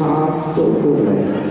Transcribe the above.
are so good.